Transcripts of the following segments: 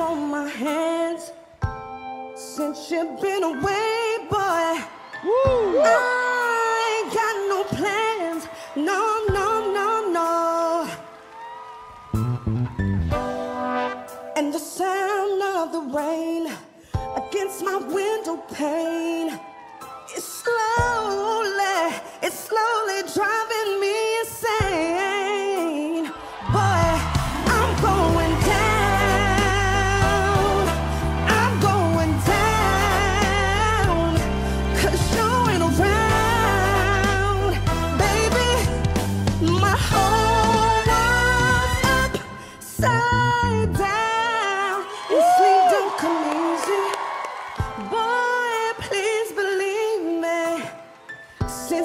on my hands since you've been away, boy. Woo. I ain't got no plans. No, no, no, no. And the sound of the rain against my window pane.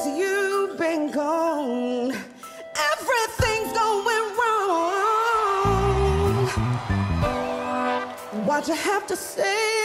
Since you've been gone, everything's going wrong. Why'd you have to say